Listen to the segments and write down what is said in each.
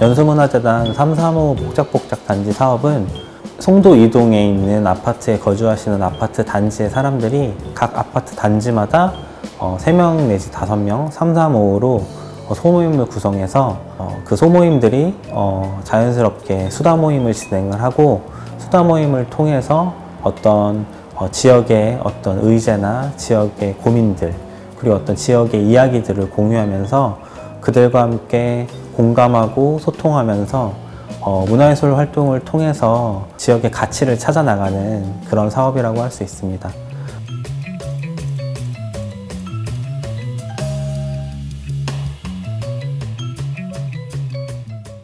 연수문화재단 335 복작복작 단지 사업은 송도 이동에 있는 아파트에 거주하시는 아파트 단지의 사람들이 각 아파트 단지마다 어, 3명 내지 5명, 335로 소모임을 구성해서 어, 그 소모임들이 어, 자연스럽게 수다 모임을 진행을 하고 수다 모임을 통해서 어떤 어, 지역의 어떤 의제나 지역의 고민들 그리고 어떤 지역의 이야기들을 공유하면서 그들과 함께 공감하고 소통하면서 어, 문화예술 활동을 통해서 지역의 가치를 찾아 나가는 그런 사업이라고 할 수 있습니다.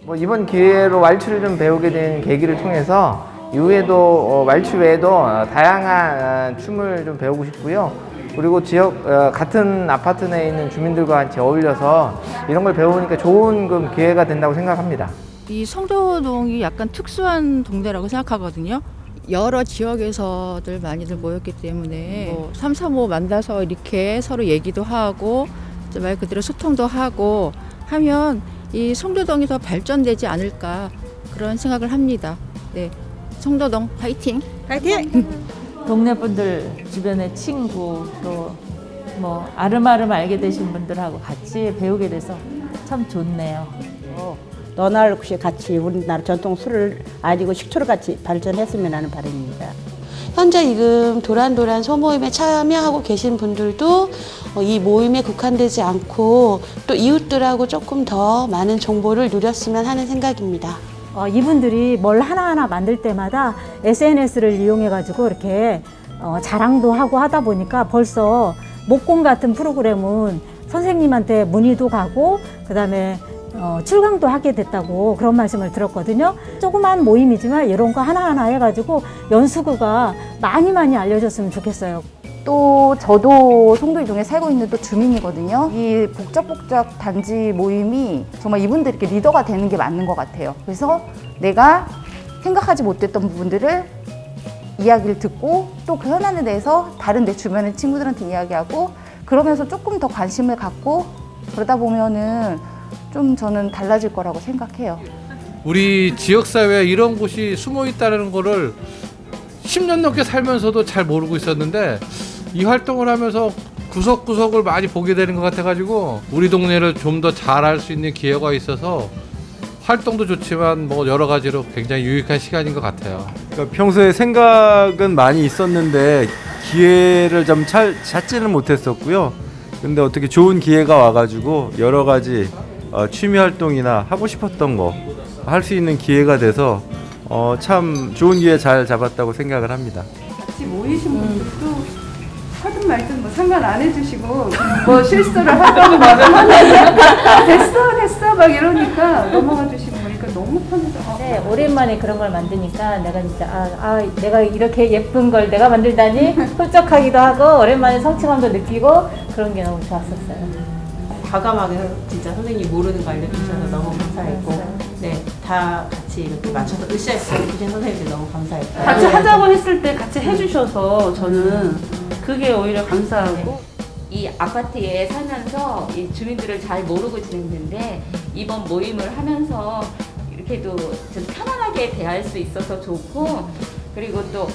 뭐 이번 기회로 왈츠를 좀 배우게 된 계기를 통해서 이후에도 어, 왈츠 외에도 어, 다양한 어, 춤을 좀 배우고 싶고요. 그리고 지역 어, 같은 아파트 내에 있는 주민들과 같이 어울려서 이런 걸 배우니까 좋은 그 기회가 된다고 생각합니다. 이 성도동이 약간 특수한 동네라고 생각하거든요. 여러 지역에서들 많이들 모였기 때문에 뭐 335 만나서 이렇게 서로 얘기도 하고 말 그대로 소통도 하고 하면 이 성도동이 더 발전되지 않을까 그런 생각을 합니다. 네. 성도동 파이팅! 동네 분들 주변의 친구 또 뭐 아름아름 알게 되신 분들하고 같이 배우게 돼서 참 좋네요. 너날 없이 같이 우리나라 전통 술을 아니고 식초를 같이 발전했으면 하는 바람입니다. 현재 지금 도란도란 소모임에 참여하고 계신 분들도 어, 이 모임에 국한되지 않고 또 이웃들하고 조금 더 많은 정보를 누렸으면 하는 생각입니다. 어, 이분들이 뭘 하나하나 만들 때마다 SNS를 이용해가지고 이렇게 어, 자랑도 하고 하다 보니까 벌써 목공 같은 프로그램은 선생님한테 문의도 가고 그다음에 어, 출강도 하게 됐다고 그런 말씀을 들었거든요. 조그만 모임이지만 이런 거 하나하나 해가지고 연수구가 많이 많이 알려졌으면 좋겠어요. 또 저도 송도이동에 살고 있는 또 주민이거든요. 이 복잡복잡 단지 모임이 정말 이분들께 리더가 되는 게 맞는 것 같아요. 그래서 내가 생각하지 못했던 부분들을 이야기를 듣고 또 그 현안에 대해서 다른 내 주변의 친구들한테 이야기하고 그러면서 조금 더 관심을 갖고 그러다 보면은 좀 저는 달라질 거라고 생각해요. 우리 지역사회에 이런 곳이 숨어 있다는 거를 10년 넘게 살면서도 잘 모르고 있었는데 이 활동을 하면서 구석구석을 많이 보게 되는 것 같아가지고 우리 동네를 좀 더 잘 알 수 있는 기회가 있어서 활동도 좋지만 뭐 여러 가지로 굉장히 유익한 시간인 것 같아요. 그러니까 평소에 생각은 많이 있었는데 기회를 좀 찰, 찾지는 못했었고요. 근데 어떻게 좋은 기회가 와가지고 여러 가지 어, 취미 활동이나 하고 싶었던 거 할 수 있는 기회가 돼서 어, 참 좋은 기회 잘 잡았다고 생각을 합니다. 같이 모이신 분들도 하든 말든 뭐 상관 안 해주시고 뭐 실수를 하든 말을 하든 됐어 됐어 막 이러니까 넘어가 주시고 그러니까 너무 편하다. 네, 오랜만에 그런 걸 만드니까 내가 진짜 아, 아 내가 이렇게 예쁜 걸 내가 만들다니 훌쩍하기도 하고 오랜만에 성취감도 느끼고 그런 게 너무 좋았었어요. 과감하게 진짜 선생님 모르는 거 알려주셔서 너무 감사했고 네 다 같이 이렇게 맞춰서 으쌰으쌰 해주신 선생님들 너무 감사했고 같이 하자고 했을 때 같이 해주셔서 저는 그게 오히려 감사하고 이 아파트에 살면서 이 주민들을 잘 모르고 지냈는데 이번 모임을 하면서 이렇게도 좀 편안하게 대할 수 있어서 좋고 그리고 또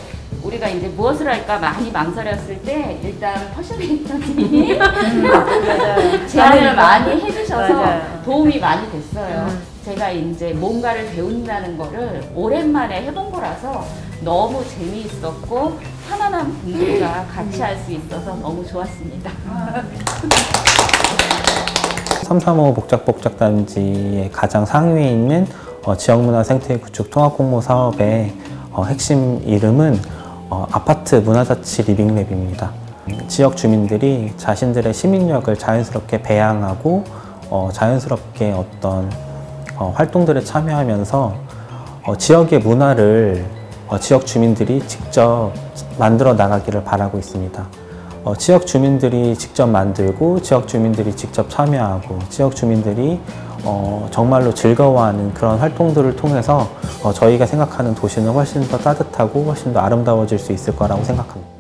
우리가 이제 무엇을 할까 많이 망설였을 때 일단 퍼셔메이터님이 제안을 많이 해주셔서 맞아요. 도움이 많이 됐어요. 제가 이제 뭔가를 배운다는 거를 오랜만에 해본 거라서 너무 재미있었고 편안한 분들과 같이 할 수 있어서 너무 좋았습니다. 335 복작복작단지의 가장 상위에 있는 어, 지역문화 생태 구축 통합 공모 사업의 어, 핵심 이름은 어, 아파트 문화자치 리빙랩입니다. 지역 주민들이 자신들의 시민력을 자연스럽게 배양하고 어, 자연스럽게 어떤 어, 활동들에 참여하면서 어, 지역의 문화를 어, 지역 주민들이 직접 만들어 나가기를 바라고 있습니다. 어, 지역 주민들이 직접 만들고 지역 주민들이 직접 참여하고 지역 주민들이 어, 정말로 즐거워하는 그런 활동들을 통해서 어, 저희가 생각하는 도시는 훨씬 더 따뜻하고 훨씬 더 아름다워질 수 있을 거라고 생각합니다.